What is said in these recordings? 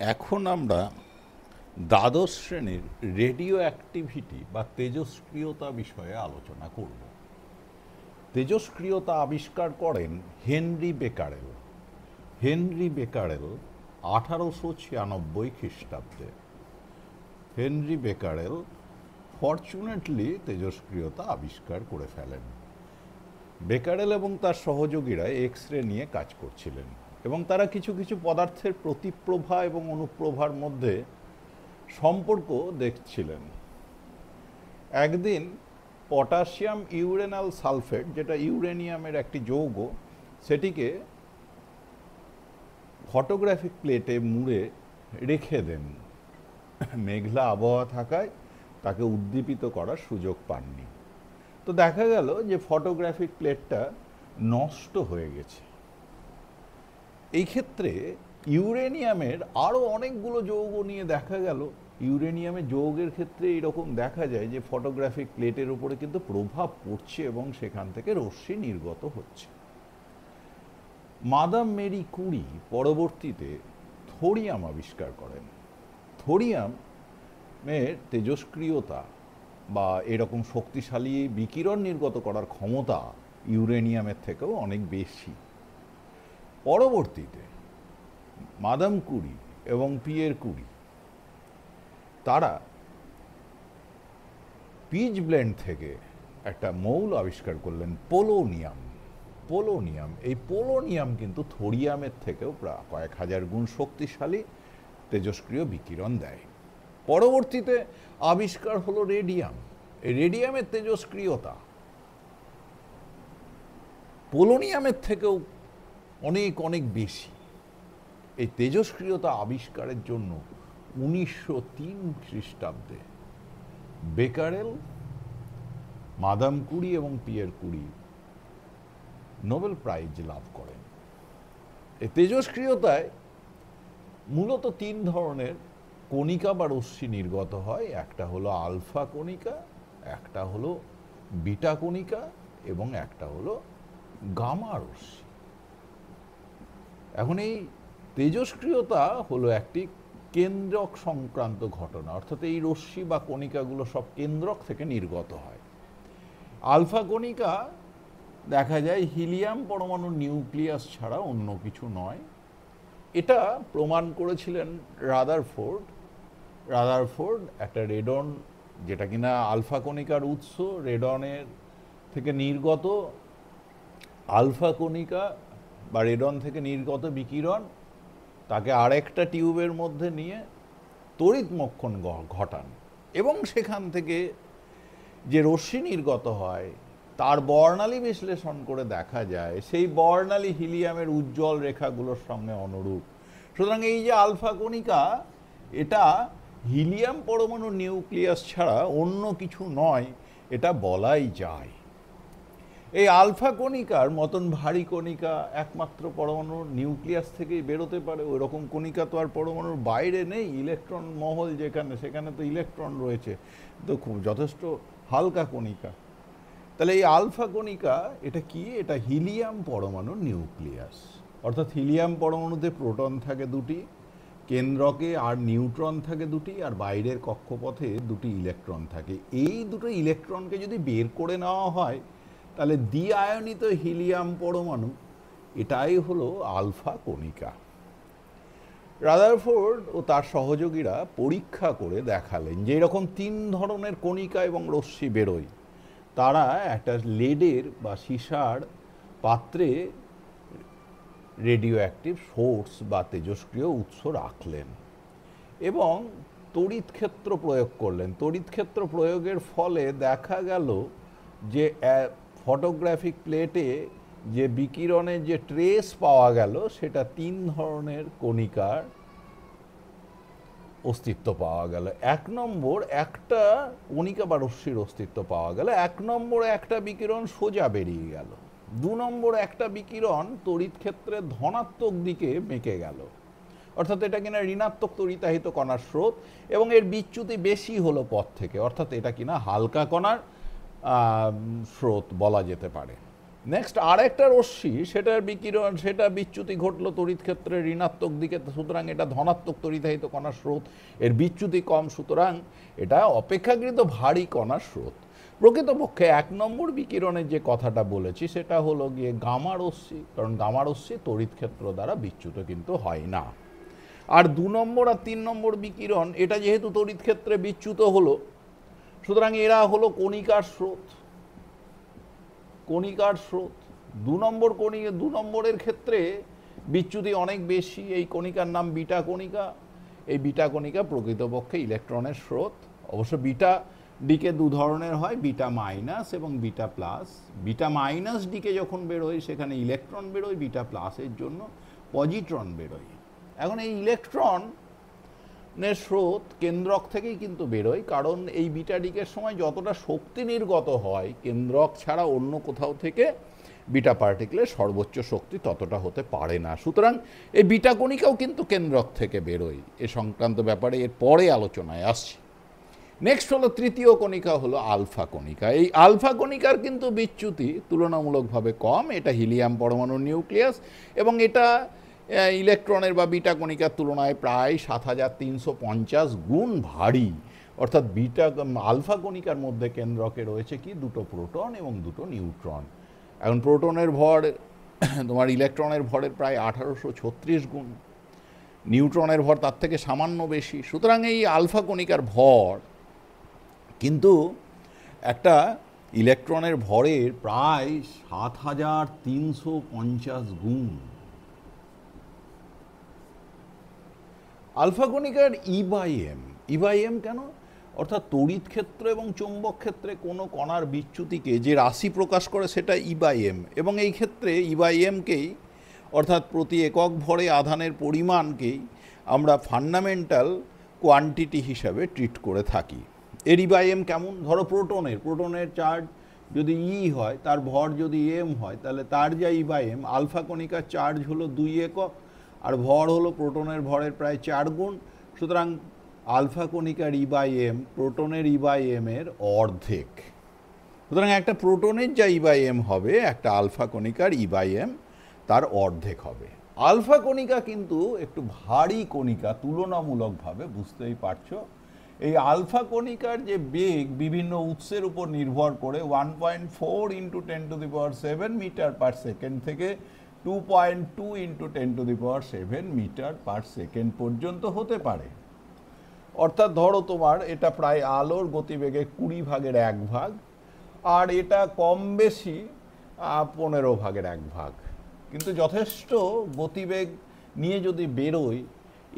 এখন আমরা দ্বাদশ শ্রেণির রেডিও অ্যাক্টিভিটি বা তেজস্ক্রিয়তা বিষয়ে আলোচনা করব। তেজস্ক্রিয়তা আবিষ্কার করেন হেনরি বেকারেল। হেনরি বেকারেল আঠারোশো ছিয়ানব্বই খ্রিস্টাব্দে। হেনরি বেকারেল ফরচুনেটলি তেজস্ক্রিয়তা আবিষ্কার করে ফেলেন। বেকারেল এবং তার সহযোগীরা এক্স রে নিয়ে কাজ করছিলেন। এবং তারা কিছু কিছু পদার্থের প্রতিপ্রভা এবং অনুপ্রভার মধ্যে সম্পর্ক দেখছিলেন। একদিন পটাশিয়াম ইউরেনাল সালফেট, যেটা ইউরেনিয়ামের একটি যৌগ, সেটিকে ফটোগ্রাফিক প্লেটে মুড়ে রেখে দেন। মেঘলা আবহাওয়া থাকায় তাকে উদ্দীপিত করার সুযোগ পাননি। তো দেখা গেল যে ফটোগ্রাফিক প্লেটটা নষ্ট হয়ে গেছে। এই ক্ষেত্রে ইউরেনিয়ামের আরও অনেকগুলো যৌগ নিয়ে দেখা গেল। ইউরেনিয়ামের যৌগের ক্ষেত্রে এরকম দেখা যায় যে ফটোগ্রাফিক প্লেটের উপরে কিন্তু প্রভাব পড়ছে এবং সেখান থেকে রশ্মি নির্গত হচ্ছে। মাদাম মেরি কুরি পরবর্তীতে থোরিয়াম আবিষ্কার করেন। থোরিয়ামের তেজস্ক্রিয়তা বা এরকম শক্তিশালী বিকিরণ নির্গত করার ক্ষমতা ইউরেনিয়ামের থেকেও অনেক বেশি। পরবর্তীতে মাদাম কুরি এবং পিয়ের কুরি, তারা পিচ ব্লেন্ড থেকে একটা মৌল আবিষ্কার করলেন পোলোনিয়াম। পোলোনিয়াম, এই পোলোনিয়াম কিন্তু থোরিয়ামের থেকেও প্রায় কয়েক হাজার গুণ শক্তিশালী তেজস্ক্রিয় বিকিরণ দেয়। পরবর্তীতে আবিষ্কার হলো রেডিয়াম। এই রেডিয়ামের তেজস্ক্রিয়তা পোলোনিয়ামের থেকেও অনেক অনেক বেশি। এই তেজস্ক্রিয়তা আবিষ্কারের জন্য উনিশশো তিন খ্রিস্টাব্দে বেকারেল, মাদাম কুড়ি এবং পিয়ের কুড়ি নোবেল প্রাইজ লাভ করেন। এই তেজস্ক্রিয়তায় মূলত তিন ধরনের কণিকা বা রশ্মি নির্গত হয়। একটা হলো আলফা কণিকা, একটা হলো বিটা কণিকা এবং একটা হলো গামা রশ্মি। এখন এই তেজস্ক্রিয়তা হলো একটি কেন্দ্রক সংক্রান্ত ঘটনা, অর্থাৎ এই রশ্মি বা কণিকাগুলো সব কেন্দ্রক থেকে নির্গত হয়। আলফা কণিকা দেখা যায় হিলিয়াম পরমাণু নিউক্লিয়াস ছাড়া অন্য কিছু নয়। এটা প্রমাণ করেছিলেন রাদারফোর্ড। রাদারফোর্ড একটা রেডন, যেটা কিনা আলফা কণিকার উৎস, রেডনের থেকে নির্গত। আলফা কণিকা বা রেডন থেকে নির্গত বিকিরণ, তাকে আরেকটা টিউবের মধ্যে নিয়ে তড়িৎ মক্ষণ ঘটান। এবং সেখান থেকে যে রশ্মি নির্গত হয়, তার বর্ণালী বিশ্লেষণ করে দেখা যায়, সেই বর্ণালী হিলিয়ামের উজ্জ্বল রেখাগুলোর সঙ্গে অনুরূপ। সুতরাং এই যে আলফা কণিকা, এটা হিলিয়াম পরমাণু নিউক্লিয়াস ছাড়া অন্য কিছু নয়, এটা বলাই যায়। এই আলফা কণিকার মতন ভারী কণিকা একমাত্র পরমাণুর নিউক্লিয়াস থেকেই বেরোতে পারে ওই রকম কণিকা তো আর পরমাণুর বাইরে নেই, ইলেকট্রন মহল যেখানে, সেখানে তো ইলেকট্রন রয়েছে। তো খুব যথেষ্ট হালকা কণিকা। তাহলে এই আলফা কণিকা, এটা কি? এটা হিলিয়াম পরমাণুর নিউক্লিয়াস। অর্থাৎ হিলিয়াম পরমাণুতে প্রোটন থাকে দুটি, কেন্দ্রকে আর নিউট্রন থাকে দুটি, আর বাইরের কক্ষপথে দুটি ইলেকট্রন থাকে। এই দুটো ইলেকট্রনকে যদি বের করে নেওয়া হয় তাহলে দ্বি আয়নিত হিলিয়াম পরমাণু এটাই হলো আলফা কণিকা। রাদারফোর্ড ও তার সহযোগীরা পরীক্ষা করে দেখালেন যে এরকম তিন ধরনের কণিকা এবং রশ্মি বেরোয়। তারা একটা লেডের বা সিসার পাত্রে রেডিও অ্যাক্টিভ সোর্স বা তেজস্ক্রিয় উৎস রাখলেন এবং তড়িৎ ক্ষেত্র প্রয়োগ করলেন। তড়িৎ ক্ষেত্র প্রয়োগের ফলে দেখা গেল যে ফটোগ্রাফিক প্লেটে যে বিকিরণের যে ট্রেস পাওয়া গেল, সেটা তিন ধরনের কণিকার অস্তিত্ব পাওয়া গেল। এক নম্বর, একটা কণিকা বা রশ্মির অস্তিত্ব পাওয়া গেল। এক নম্বর, একটা বিকিরণ সোজা বেরিয়ে গেল। দু নম্বর, একটা বিকিরণ তড়িৎ ক্ষেত্রে ধনাত্মক দিকে মেকে গেল। অর্থাৎ এটা কিনা ঋণাত্মক তড়িতাহিত কণার স্রোত এবং এর বিচ্যুতি বেশি হলো পথ থেকে। অর্থাৎ এটা কিনা হালকা কণার স্রোত বলা যেতে পারে। নেক্সট আর একটা রশ্মি সেটার বিকিরণ, সেটা বিচ্যুতি ঘটলো তড়িৎ ক্ষেত্রে ঋণাত্মক দিকে, সুতরাং এটা ধনাত্মক তড়িতাহিত কণার স্রোত। এর বিচ্যুতি কম, সুতরাং এটা অপেক্ষাকৃত ভারী কণার স্রোত। প্রকৃতপক্ষে এক নম্বর বিকিরণের যে কথাটা বলেছি, সেটা হলো গিয়ে গামা রশ্মি, কারণ গামা রশ্মি তড়িৎ ক্ষেত্র দ্বারা বিচ্যুত কিন্তু হয় না। আর দু নম্বর আর তিন নম্বর বিকিরণ, এটা যেহেতু তড়িৎ ক্ষেত্রে বিচ্যুত হলো সুতরাং এরা হলো কণিকার স্রোত। কণিকার স্রোত। দু নম্বর কণি, দু নম্বরের ক্ষেত্রে বিচ্যুতি অনেক বেশি। এই কণিকার নাম বিটা কণিকা। এই বিটা কণিকা প্রকৃতপক্ষে ইলেকট্রনের স্রোত। অবশ্য বিটা ডিকে দু ধরনের হয়, বিটা মাইনাস এবং beta plus. Beta minus decay যখন বেরোয়, সেখানে ইলেকট্রন বেরোয়, বিটা প্লাসের জন্য পজিট্রন বেরোয়। এখন এই ইলেকট্রন নের স্রোত কেন্দ্রক থেকেই কিন্তু বেরোয়, কারণ এই বিটা ডিকের সময় যতটা শক্তি নির্গত হয়, কেন্দ্রক ছাড়া অন্য কোথাও থেকে বিটা পার্টিকেলের সর্বোচ্চ শক্তি ততটা হতে পারে না। সুতরাং এই বিটা কণিকাও কিন্তু কেন্দ্রক থেকে বেরোয়, এ সংক্রান্ত ব্যাপারে এর পরে আলোচনায় আসছি। নেক্সট হলো তৃতীয় কণিকা হলো আলফা কণিকা। এই আলফা কণিকার কিন্তু বিচ্যুতি তুলনামূলকভাবে কম, এটা হিলিয়াম পরমাণুর নিউক্লিয়াস এবং এটা ইলেকট্রনের বা বিটা কণিকার তুলনায় প্রায় সাত হাজার তিনশো পঞ্চাশ গুণ ভারী। অর্থাৎ বিটা আলফা কণিকার মধ্যে কেন্দ্রকে রয়েছে কি? দুটো প্রোটন এবং দুটো নিউট্রন। এখন প্রোটনের ভর, তোমার ইলেকট্রনের ভরের প্রায় আঠারোশো ছত্রিশ গুণ। নিউট্রনের ভর তার থেকে সামান্য বেশি। সুতরাং এই আলফা কণিকার ভর কিন্তু একটা ইলেকট্রনের ভরের প্রায় সাত হাজার তিনশো পঞ্চাশ গুণ। Alpha কণিকার e by m e by m কেন? অর্থাৎ তড়িৎ ক্ষেত্র এবং চৌম্বক ক্ষেত্রে কোনো কণার বিচ্যুতিকে যে রাশি প্রকাশ করে সেটা ইবাইএম এবং এই ক্ষেত্রে ই বাই এমকেই অর্থাৎ প্রতি একক ভরে আধানের পরিমাণকেই আমরা ফান্ডামেন্টাল কোয়ান্টিটি হিসাবে ট্রিট করে থাকি। এর ইবাইএম কেমন? ধরো প্রোটনের প্রোটনের চার্জ যদি ই হয়, তার ভর যদি এম হয়, তাহলে তার যা e by m by alpha কণিকার charge হলো দুই একক। আর ভর হলো প্রোটনের ভরের প্রায় চার গুণ। সুতরাং আলফা কণিকার ই এম প্রোটনের ই এর অর্ধেক। সুতরাং একটা প্রোটনের যা ই বাই এম হবে, একটা আলফা কণিকার ই এম, তার অর্ধেক হবে। আলফা কণিকা কিন্তু একটু ভারী কণিকা, তুলনামূলকভাবে, বুঝতেই পারছ। এই আলফা কণিকার যে বেগ বিভিন্ন উৎসের উপর নির্ভর করে one point four into ten to the power seven metre per second থেকে two point two into ten to the power seven metre per second পর্যন্ত হতে পারে। অর্থাৎ ধরো তোমার এটা প্রায় আলোর গতিবেগে কুড়ি ভাগের এক ভাগ, আর এটা কম বেশি পনেরো ভাগের এক ভাগ। কিন্তু যথেষ্ট গতিবেগ নিয়ে যদি বেরোয়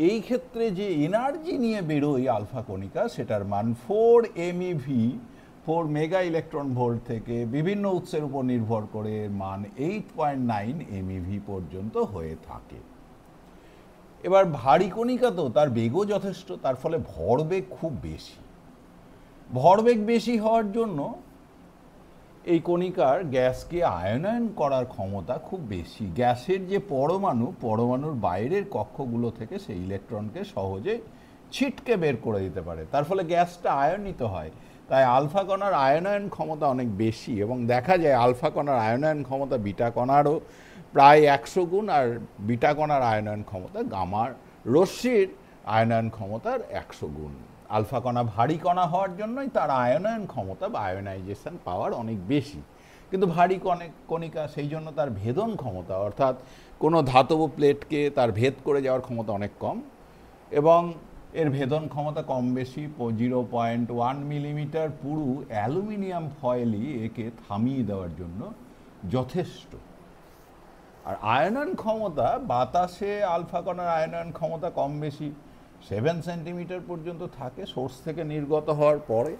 এই ক্ষেত্রে যে এনার্জি নিয়ে বেরোয় আলফা কণিকা, সেটার মান four MeV four mega electron volt থেকে বিভিন্ন উৎসের উপর নির্ভর করে মান এইট পয়েন্ট নাইন এমইভি পর্যন্ত হয়ে থাকে। এবার ভারী কণিকা তো, তার বেগও যথেষ্ট, তার ফলে ভরবেগ খুব বেশি। ভরবেগ বেশি হওয়ার জন্য এই কণিকার গ্যাসকে আয়নায়ন করার ক্ষমতা খুব বেশি। গ্যাসের যে পরমাণু, পরমাণুর বাইরের কক্ষগুলো থেকে সেই ইলেকট্রনকে সহজে ছিটকে বের করে দিতে পারে। তার ফলে গ্যাসটা আয়নিত হয়। তাই আলফা কণার আয়নায়ন ক্ষমতা অনেক বেশি এবং দেখা যায় আলফা কণার আয়নায়ন ক্ষমতা বিটা কণারও প্রায় একশো গুণ আর বিটা কণার আয়নায়ন ক্ষমতা গামার রশ্মির আয়নায়ন ক্ষমতার একশো গুণ। আলফা কণা ভারী কণা হওয়ার জন্যই তার আয়নায়ন ক্ষমতা বা আয়নাইজেশন পাওয়ার অনেক বেশি। কিন্তু ভারী কণে কণিকা সেই জন্য তার ভেদন ক্ষমতা, অর্থাৎ কোনো ধাতব প্লেটকে তার ভেদ করে যাওয়ার ক্ষমতা অনেক কম এবং এর ভেদন ক্ষমতা কম বেশি জিরো পয়েন্ট ওয়ান মিলিমিটার পুরু অ্যালুমিনিয়াম ফয়েলই একে থামিয়ে দেওয়ার জন্য যথেষ্ট। আর আয়নন ক্ষমতা, বাতাসে আলফা কণার আয়নন ক্ষমতা কম বেশি, সেভেন সেন্টিমিটার পর্যন্ত থাকে, সোর্স থেকে নির্গত হওয়ার পরে।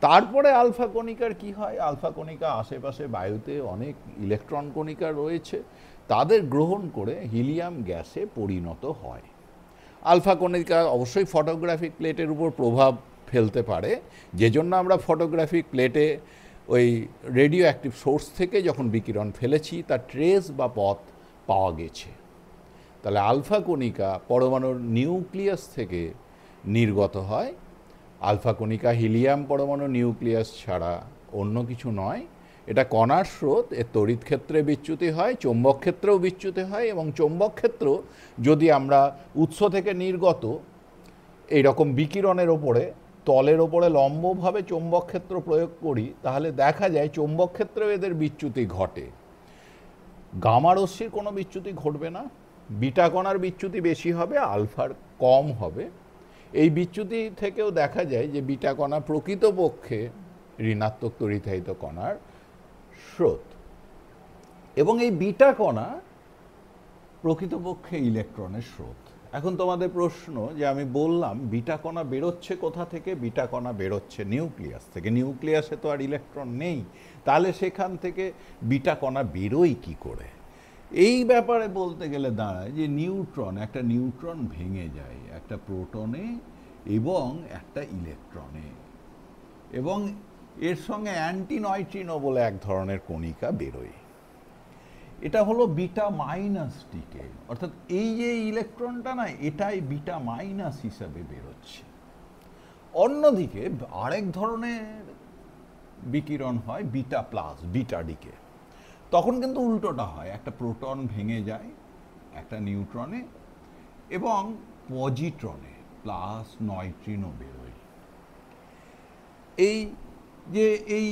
তারপরে আলফা কণিকার কি হয়? আলফা কণিকা আশেপাশে বায়ুতে অনেক ইলেকট্রন কণিকা রয়েছে, তাদের গ্রহণ করে হিলিয়াম গ্যাসে পরিণত হয়। আলফা কণিকা অবশ্যই ফটোগ্রাফিক প্লেটের উপর প্রভাব ফেলতে পারে। যে জন্য আমরা ফটোগ্রাফিক প্লেটে ওই রেডিও অ্যাক্টিভ সোর্স থেকে যখন বিকিরণ ফেলেছি, তার ট্রেস বা পথ পাওয়া গেছে। তাহলে আলফা কণিকা পরমাণুর নিউক্লিয়াস থেকে নির্গত হয়। আলফা কণিকা হিলিয়াম পরমাণু নিউক্লিয়াস ছাড়া অন্য কিছু নয়। এটা কণার স্রোত, এর তড়িৎ ক্ষেত্রে বিচ্যুতি হয়, চৌম্বক ক্ষেত্রেও বিচ্যুতি হয় এবং চৌম্বক ক্ষেত্র যদি আমরা উৎস থেকে নির্গত এইরকম বিকিরণের ওপরে, তলের ওপরে লম্বভাবে চৌম্বক ক্ষেত্র প্রয়োগ করি, তাহলে দেখা যায় চৌম্বক ক্ষেত্রেও এদের বিচ্যুতি ঘটে। গামা রশ্মির কোনো বিচ্যুতি ঘটবে না, বিটা কণার বিচ্যুতি বেশি হবে, আলফার কম হবে। এই বিচ্যুতি থেকেও দেখা যায় যে বিটা কণা প্রকৃতপক্ষে ঋণাত্মক তরিতায়িত কণার স্রোত। এবং এই বিটা কণা প্রকৃতপক্ষে ইলেকট্রনের স্রোত। এখন তোমাদের প্রশ্ন যে আমি বললাম বিটা কণা বেরোচ্ছে কোথা থেকে? বিটা কণা বেরোচ্ছে নিউক্লিয়াস থেকে। নিউক্লিয়াসে তো আর ইলেকট্রন নেই। তাহলে সেখান থেকে বিটা কণা বেরোয় কি করে? এই ব্যাপারে বলতে গেলে দাঁড়ায় যে নিউট্রন একটা নিউট্রন ভেঙে যায় একটা প্রোটনে এবং একটা ইলেকট্রনে। এবং এর সঙ্গে অ্যান্টিনয়ট্রিনো বলে এক ধরনের কণিকা বেরোয়। এটা হলো বিটা মাইনাস টিকে, অর্থাৎ এই যে ইলেকট্রনটা না, এটাই বিটা মাইনাস হিসাবে বেরোচ্ছে। অন্যদিকে আরেক ধরনের বিকিরণ হয় বিটা প্লাস, বিটা ডিকে। তখন কিন্তু উল্টোটা হয়, একটা প্রোটন ভেঙে যায়, একটা নিউট্রনে এবং পজিট্রনে প্লাস নয়ট্রিনও বেরোয়। এই যে এই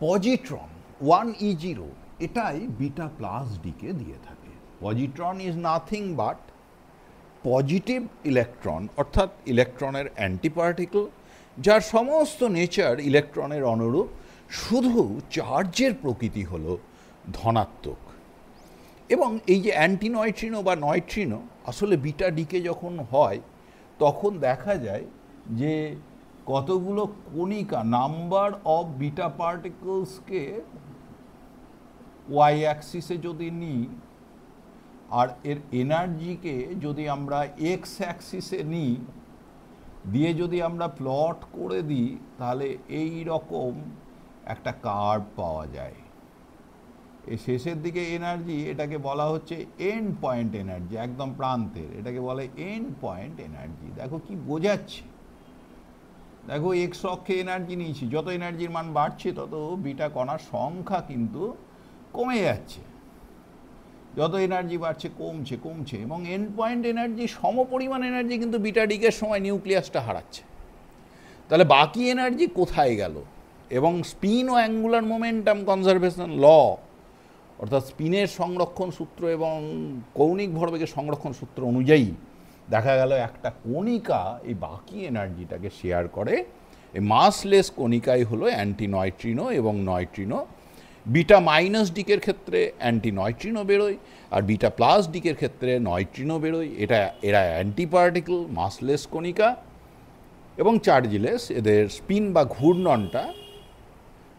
পজিট্রন ওয়ান ই জিরো এটাই বিটা প্লাস ডিকে দিয়ে থাকে। Positron is nothing but positive electron অর্থাৎ ইলেকট্রনের অ্যান্টিপার্টিকল যার সমস্ত নেচার ইলেকট্রনের অনুরূপ, শুধু চার্জের প্রকৃতি হল ধনাত্মক। এবং এই যে অ্যান্টিনয়ট্রিনো বা নয়ট্রিনো আসলে বিটা ডিকে যখন হয়, তখন দেখা যায় যে কতগুলো কণিকা নাম্বার অফ বিটা পার্টিকলসকে ওয়াই অ্যাক্সিসে যদি নিই, আর এর এনার্জিকে যদি আমরা এক্স অ্যাক্সিসে নিই, দিয়ে যদি আমরা প্লট করে দিই, তাহলে এই রকম একটা কার্ভ পাওয়া যায়। এই শেষের দিকে এনার্জি এটাকে বলা হচ্ছে এন্ড পয়েন্ট এনার্জি একদম প্রান্তের, এটাকে বলে এন্ড পয়েন্ট এনার্জি দেখো কি বোঝাচ্ছে। দেখো এক্স অক্ষে এনার্জি নিয়েছি, যত এনার্জির মান বাড়ছে, তত বিটা কণার সংখ্যা কিন্তু কমে যাচ্ছে। যত এনার্জি বাড়ছে, কমছে কমছে, এবং এন্ড পয়েন্ট এনার্জি সমপরিমাণ এনার্জি কিন্তু বিটা ডিকের সময় নিউক্লিয়াসটা হারাচ্ছে। তাহলে বাকি এনার্জি কোথায় গেল? এবং স্পিন ও অ্যাঙ্গুলার মোমেন্টাম কনজারভেশন ল অর্থাৎ স্পিনের সংরক্ষণ সূত্র এবং কৌণিক ভরবেগের সংরক্ষণ সূত্র অনুযায়ী দেখা গেল একটা কণিকা এই বাকি এনার্জিটাকে শেয়ার করে। এই মাসলেস কণিকাই হলো অ্যান্টি নয়ট্রিনো এবং নয়ট্রিনো। বিটা মাইনাস ডিকের ক্ষেত্রে অ্যান্টি নয়ট্রিনো বেরোয় আর বিটা প্লাস ডিকের ক্ষেত্রে নয়ট্রিনো বেরোয়। এটা, এরা অ্যান্টি পার্টিকল মাসলেস কণিকা এবং চার্জিলেস। এদের স্পিন বা ঘূর্ণনটা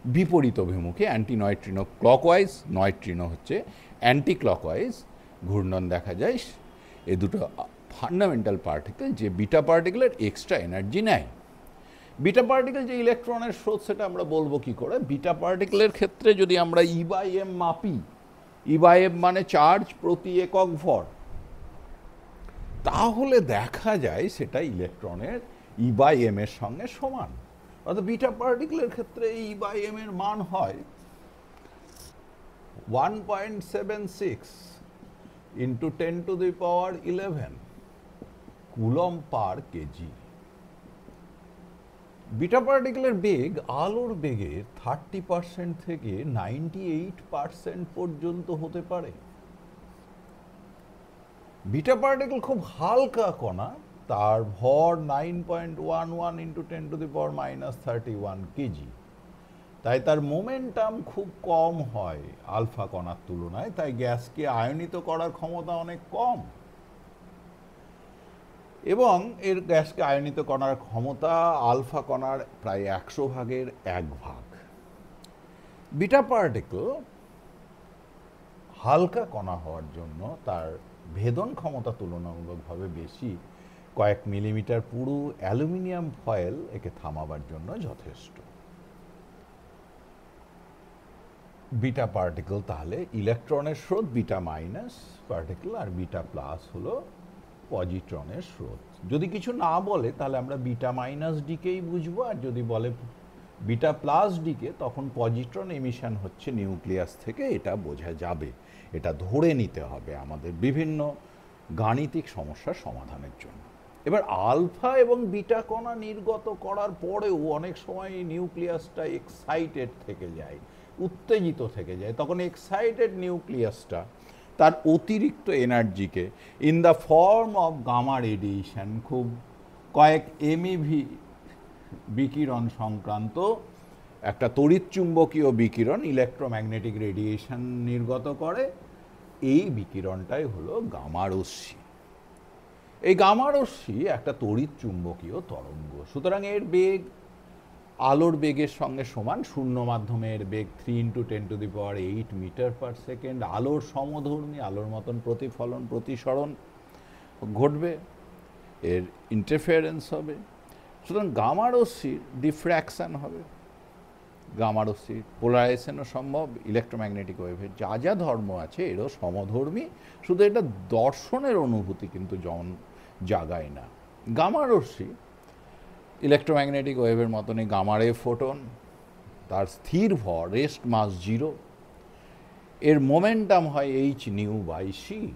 বিপরীত অভিমুখে অ্যান্টি নয়ট্রিনো ক্লকওয়াইজ, নয়ট্রিনো হচ্ছে অ্যান্টি ক্লকওয়াইজ ঘূর্ণন দেখা যায়। এ দুটো ফান্ডামেন্টাল পার্টিকেল যে বিটা পার্টিকেলের এক্সট্রা এনার্জি নেয়। বিটা পার্টিকেল যে ইলেকট্রনের স্রোত, সেটা আমরা বলব কি করে? বিটা পার্টিকেলের ক্ষেত্রে যদি আমরা ই বাই এম মাপি ই বাই এম মানে চার্জ প্রতি একক ভর, তাহলে দেখা যায় সেটা ইলেকট্রনের ই বাই এম এর সঙ্গে সমান। অর্থাৎ বিটা পার্টিকেলের ক্ষেত্রে ই বাই এম এর মান হয় one point seven six into ten to the power eleven coulomb per kg. Beta পার্টিকেলের বেগ আলোর বেগের থার্টি পার্সেন্ট থেকে নাইনটি এইট পার্সেন্ট পর্যন্ত হতে পারে। বিটা পার্টিকেল খুব হালকা কণা, তার ভর nine point one one into ten to the power minus thirty one kg. তাই তার মোমেন্টাম খুব কম হয় আলফা কণার তুলনায়, তাই গ্যাসকে আয়নিত করার ক্ষমতা অনেক কম। এবং এর গ্যাসকে আয়নিত করার ক্ষমতা আলফা কণার প্রায় একশো ভাগের এক ভাগ। বিটা পার্টিকেল হালকা কণা হওয়ার জন্য তার ভেদন ক্ষমতা তুলনামূলকভাবে বেশি। কয়েক মিলিমিটার পুরো অ্যালুমিনিয়াম ফয়েল একে থামাবার জন্য যথেষ্ট। বিটা পার্টিকেল তাহলে ইলেকট্রনের স্রোত বিটা মাইনাস পার্টিকেল আর বিটা প্লাস হলো পজিট্রনের স্রোত। যদি কিছু না বলে, তাহলে আমরা বিটা মাইনাস ডিকেই বুঝব, আর যদি বলে বিটা প্লাস ডিকে, তখন পজিট্রন এমিশন হচ্ছে নিউক্লিয়াস থেকে, এটা বোঝা যাবে। এটা ধরে নিতে হবে আমাদের বিভিন্ন গাণিতিক সমস্যার সমাধানের জন্য। এবার আলফা এবং বিটা কণা নির্গত করার পরেও অনেক সময় নিউক্লিয়াসটা এক্সাইটেড থেকে যায়, উত্তেজিত থেকে যায়। তখন এক্সাইটেড নিউক্লিয়াসটা তার অতিরিক্ত এনার্জিকে in the form of gamma radiation খুব কয়েক এমইভি বিকিরণ সংক্রান্ত একটা তড়িৎচুম্বকীয় বিকিরণ ইলেকট্রোম্যাগনেটিক রেডিয়েশন নির্গত করে, এই বিকিরণটাই হলো গামা রশ্মি এই গামা রশ্মি একটা তড়িৎ চুম্বকীয় তরঙ্গ, সুতরাং এর বেগ আলোর বেগের সঙ্গে সমান, শূন্য মাধ্যমে এর বেগ three into ten to the power eight metre per second আলোর সমধর্মী, আলোর মতন প্রতিফলন, প্রতিসরণ ঘটবে, এর ইন্টারফিয়ারেন্স হবে। সুতরাং গামা রশ্মির ডিফ্র্যাকশান হবে। গামা রশ্মির পোলারাইজেশনও সম্ভব ইলেকট্রোম্যাগনেটিক ওয়েভের যা যা ধর্ম আছে, এরও সমধর্মী। শুধু এটা দর্শনের অনুভূতি কিন্তু জন জাগায় না। গামা রশ্মি ইলেকট্রোম্যাগনেটিক ওয়েভের মতনই গামারে ফোটন তার স্থির ভর রেস্ট মাস জিরো এর মোমেন্টাম হয় এইচ নিউ বাই সি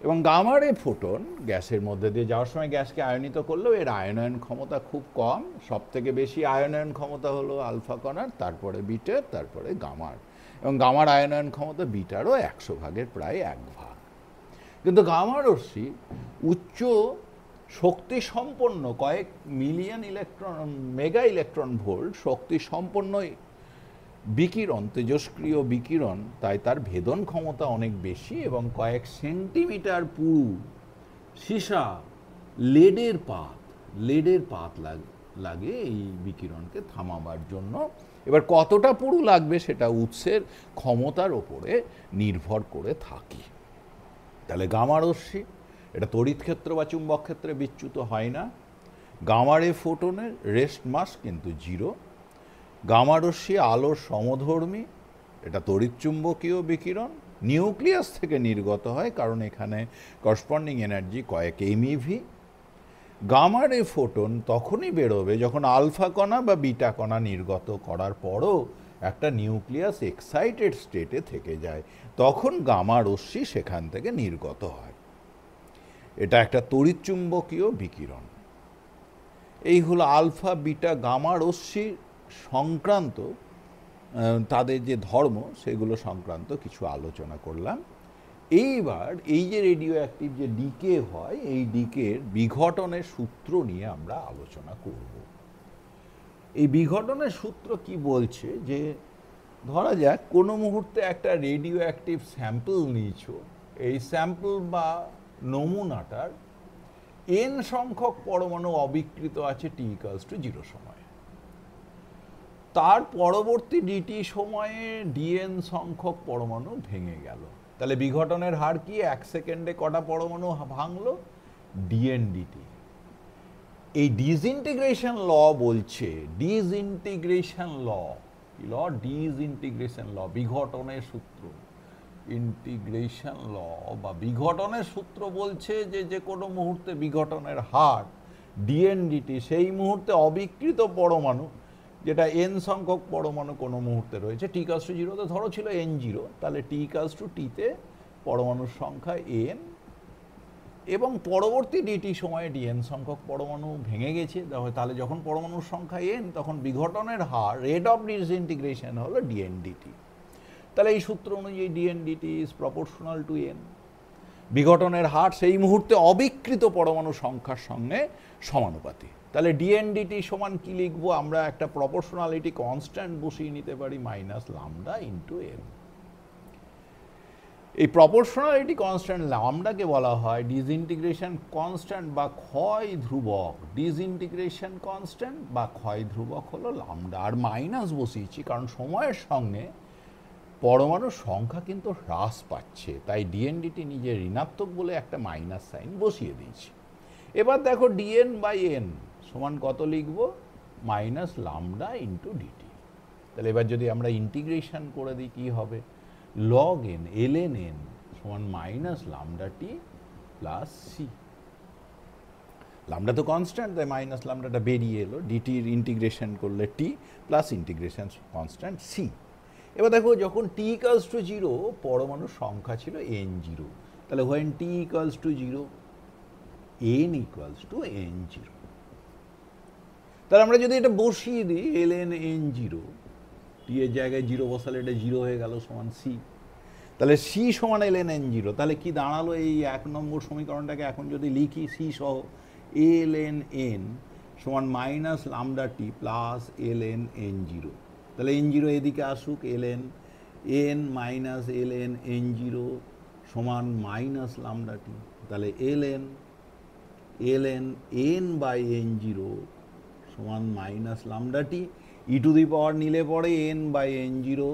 এবং গামারে ফোটন গ্যাসের মধ্যে দিয়ে যাওয়ার সময় গ্যাসকে আয়নিত করলেও এর আয়নায়ন ক্ষমতা খুব কম। সব থেকে বেশি আয়নায়ন ক্ষমতা হলো আলফা কণার, তারপরে বিটের, তারপরে গামার। এবং গামার আয়নায়ন ক্ষমতা বিটারও একশো ভাগের প্রায় এক ভাগ। কিন্তু গামা রশ্মি উচ্চ শক্তি সম্পন্ন কয়েক million electron, mega electron volt শক্তি সম্পন্ন বিকিরণ, তেজস্ক্রিয় বিকিরণ, তাই তার ভেদন ক্ষমতা অনেক বেশি এবং কয়েক সেন্টিমিটার পুরু সীসা লেডের পাত লেডের পাত লাগে এই বিকিরণকে থামাবার জন্য। এবার কতটা পুরু লাগবে সেটা উৎসের ক্ষমতার ওপরে নির্ভর করে থাকে। তাহলে গামা রশ্মি। এটা তড়িৎ ক্ষেত্র বা চুম্বক ক্ষেত্রে বিচ্যুত হয় না। গামারে ফোটনের রেস্ট মাস কিন্তু জিরো। গামা রশ্মি আলোর সমধর্মী, এটা তড়িৎচুম্বকীয় বিকিরণ, নিউক্লিয়াস থেকে নির্গত হয় কারণ এখানে করসপন্ডিং এনার্জি কয়েক এমইভি। গামার ফোটন তখনই বেরোবে যখন আলফা কণা বা বিটা কণা নির্গত করার পরও একটা নিউক্লিয়াস এক্সাইটেড স্টেটে থেকে যায়। তখন গামা সেখান থেকে নির্গত হয়। এটা একটা তড়িৎচুম্বকীয় বিকিরণ। এই হলো আলফা, বিটা, গামা রশ্মির সংক্রান্ত তাদের যে ধর্ম, সেগুলো সংক্রান্ত কিছু আলোচনা করলাম। এইবার এই যে রেডিও অ্যাক্টিভ যে ডিকে হয়, এই ডিকের বিঘটনের সূত্র নিয়ে আমরা আলোচনা করব। এই বিঘটনের সূত্র কি বলছে? যে ধরা যাক, কোনো মুহূর্তে একটা রেডিও অ্যাক্টিভ স্যাম্পল নিয়েছ। এই স্যাম্পল বা নমুনাটার এন সংখ্যক পরমাণু অবিকৃত আছে টি ইকালস টু জিরো সময়। তার পরবর্তী ডিটি সময়ে ডিএন সংখ্যক পরমাণু ভেঙে গেল। তাহলে বিঘটনের হার কি? এক সেকেন্ডে কটা পরমাণু ভাঙলো? ডিএনডিটি এই ডিসইন্টিগ্রেশন ল বলছে ডিসইন্টিগ্রেশন ল ল ডিসইন্টিগ্রেশন ল বিঘটনের সূত্র। ইন্টিগ্রেশন ল বা বিঘটনের সূত্র বলছে যে যে কোনো মুহূর্তে বিঘটনের হার ডিএনডিটি সেই মুহূর্তে অবিকৃত পরমাণু, যেটা এন সংখ্যক পরমাণু কোনো মুহূর্তে রয়েছে টি কাস টু জিরোতে ধরো ছিল এন জিরো তাহলে টি কাস টু টিতে পরমাণুর সংখ্যা এন এবং পরবর্তী ডিটি সময়ে ডিএন সংখ্যক পরমাণু ভেঙে গেছে, তাহলে যখন পরমাণুর সংখ্যা এন তখন বিঘটনের হার রেট অফ ডিসইন্টিগ্রেশন হলো ডিএনডিটি তাহলে এই সূত্র অনুযায়ী d n d t is proportional to n বিঘটনের হার সেই মুহূর্তে অবিকৃত পরমাণু সংখ্যার সঙ্গে সমানুপাতি তাহলে ডিএনডিটি সমান কি লিখব? আমরা একটা প্রপোর্শনালিটি কনস্ট্যান্ট বসিয়ে নিতে পারি মাইনাস লামডা ইন্টু এন এই প্রপোর্শনালিটি কনস্ট্যান্ট লামডাকে বলা হয় ডিসইন্টিগ্রেশন কনস্ট্যান্ট বা ক্ষয় ধ্রুবক। ডিসইন্টিগ্রেশন কনস্ট্যান্ট বা ক্ষয় ধ্রুবক হলো লামডা আর মাইনাস বসিয়েছি কারণ সময়ের সঙ্গে পরমাণুর সংখ্যা কিন্তু হ্রাস পাচ্ছে। তাই ডিএনডিটি নিজে ঋণাত্মক বলে একটা মাইনাস সাইন বসিয়ে দিয়েছি। এবার দেখো ডিএন বাই এন সমান কত লিখব? মাইনাস লামডা ইন্টু ডিটি তাহলে এবার যদি আমরা ইন্টিগ্রেশন করে দিই, কী হবে? Log n l n n সমান minus lambda t plus c lambda তো কনস্ট্যান্ট তাই মাইনাস লামডাটা বেরিয়ে এলো। ডিটির ইন্টিগ্রেশন করলে t plus integration constant c এবার দেখো যখন টি ইকালস টু জিরো পরমাণুর সংখ্যা ছিল এন জিরো তাহলে when t equals to zero n equals to n zero তাহলে আমরা যদি এটা বসিয়ে দিই l n n zero t এর জায়গায় জিরো বসালে এটা জিরো হয়ে গেল সমান সি তাহলে সি সমান এল এন এন জিরো তাহলে কি দাঁড়াল এই এক নম্বর সমীকরণটাকে এখন যদি লিখি সি সহ এল এন এন সমান minus lambda t plus l n n zero তাহলে এন জিরো এদিকে আসুক l n n minus l n n zero সমান মাইনাস লামডা টি তাহলে l n l n n by n zero সমান minus lambda t e to the power নিলে পরে N by N zero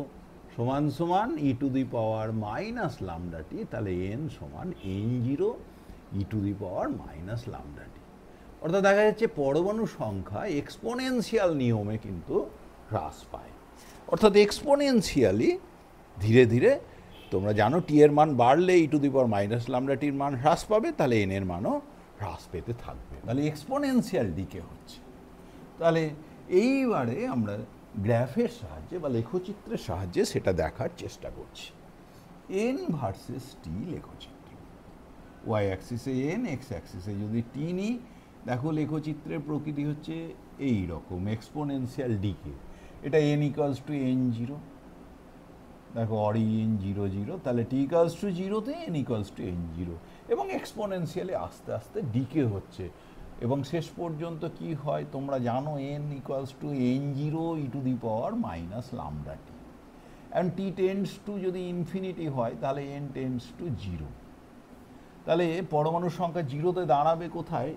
সমান সমান e to the power minus lambda t তাহলে N সমান n zero e to the power minus lambda t অর্থাৎ দেখা যাচ্ছে পরমাণু সংখ্যা এক্সপোনেনশিয়াল নিয়মে কিন্তু হ্রাস পায়। অর্থাৎ এক্সপোনেনশিয়ালি ধীরে ধীরে তোমরা জানো টি এর মান বাড়লে e to the power minus lambda টির মান হ্রাস পাবে, তাহলে এন এর মানও হ্রাস পেতে থাকবে। তাহলে এক্সপোনেনশিয়াল ডিকে হচ্ছে। তাহলে এইবারে আমরা গ্রাফের সাহায্যে বা লেখচিত্রের সাহায্যে সেটা দেখার চেষ্টা করছি। এন ভার্সেস টি লেখচিত্র। ওয়াই অ্যাক্সিসে এন এক্স অ্যাক্সিসে যদি টি নিই, দেখো লেখচিত্রের প্রকৃতি হচ্ছে এই রকম এক্সপোনেনশিয়াল ডিকে এটা n equals to n zero দেখো অরি এন জিরো জিরো তাহলে টি ইকালস টু জিরোতে n equals to n zero এবং এক্সপোনেনশিয়ালি আস্তে আস্তে ডিকে হচ্ছে। এবং শেষ পর্যন্ত কি হয়, তোমরা জানো n equals to n zero e to the power minus lambda t and t tends to যদি ইনফিনিটি হয়, তাহলে এন টেন্স টু জিরো তাহলে পরমাণুর সংখ্যা জিরোতে দাঁড়াবে কোথায়?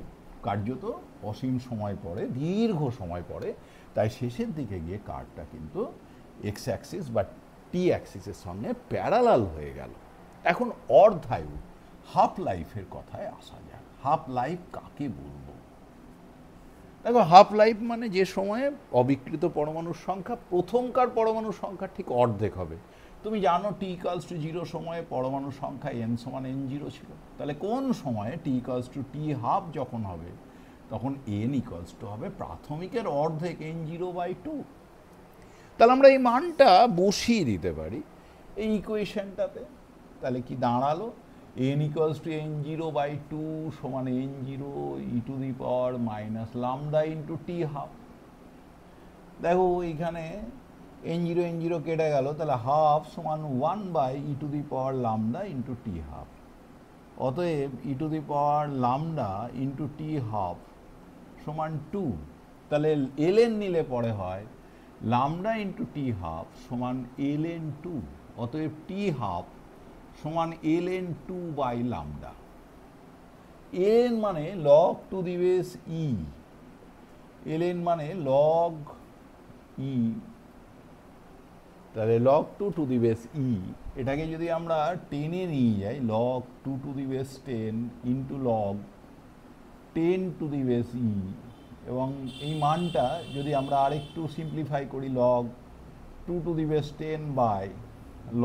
কার্যত অসীম সময় পরে দীর্ঘ সময় পরে তাই শেষের দিকে গিয়ে কার্ডটা কিন্তু এক্স অ্যাক্সিস বা টি অ্যাক্সিসের সঙ্গে প্যারালাল হয়ে গেল। এখন অর্ধায়ু হাফ লাইফের কথায় আসা যাক। হাফ লাইফ কাকে বলব? দেখো হাফ লাইফ মানে যে সময়ে অবিকৃত পরমাণুর সংখ্যা, প্রথমকার পরমাণুর সংখ্যা ঠিক অর্ধেক হবে। তুমি জানো টি ইকালস টু জিরো সময়ে পরমাণু সংখ্যা এন সমান এন জিরো ছিল। তাহলে কোন সময়ে T equals to T half যখন হবে, তখন এন ইকালস টু হবে প্রাথমিকের অর্ধেক এন জিরো বাই টু তাহলে আমরা এই মানটা বসিয়ে দিতে পারি এই ইকুয়েশনটাতে তাহলে কি দাঁড়াল? N equals to n zero by two সমান n zero e to the power minus lambda into t half দেখো এইখানে এন জিরো এন জিরো কেটে গেল, তাহলে হাফ সমান one by e to the power lambda into t half অতএব e to the power lambda into t half সমান two তাহলে L N নিলে পরে হয় লামডা ইন্টু টি হাফ সমান এল এন টু অতএব টি হাফ সমান l n two by lambda n মানে log to the base e l n মানে লগ ই তাহলে log two to the base e এটাকে যদি আমরা টেনে নিয়ে যাই log two to the base ten into log ten to the base e এবং এই মানটা যদি আমরা আরেকটু সিম্পলিফাই করি log two to the base ten by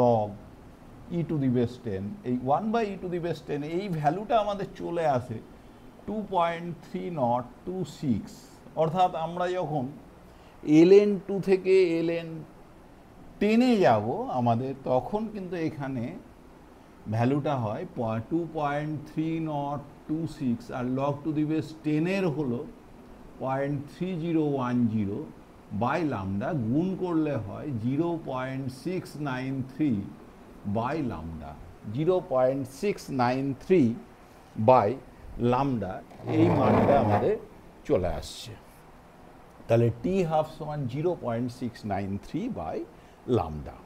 log e to the base ten এই one by e to the base ten এই ভ্যালুটা আমাদের চলে আসে two point three nought two six অর্থাৎ আমরা যখন এল এন টু থেকে এল এন টেনে যাব, আমাদের তখন কিন্তু এখানে ভ্যালুটা হয় two point three nought two six R log to the base টেনের হলো point three zero one zero by lambda গুণ করলে হয় zero point six nine three by lambda zero point six nine three by lambda এই মানটা আমাদের চলে আসছে। তাহলে টি হাফ সমান zero point six nine three by lambda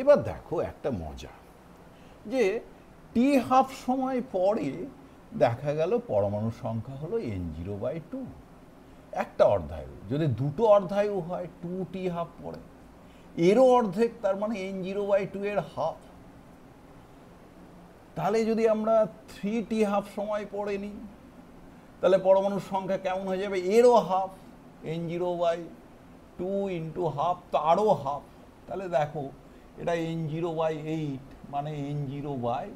এবার দেখো একটা মজা, যে টি হাফ সময় পরে দেখা গেল পরমাণুর সংখ্যা হলো এন জিরো বাই টু একটা অর্ধায়ু, যদি দুটো অর্ধায়ু হয় টু টি হাফ পরে, এরও অর্ধেক তার মানে এন জিরো বাই টু এর হাফ তাহলে যদি আমরা থ্রি টি হাফ সময় পড়ে নিই, তাহলে পরমাণুর সংখ্যা কেমন হয়ে যাবে? এরও half n zero by two into half তারও হাফ তাহলে দেখো, এটা এন জিরো বাই এইট মানে n zero by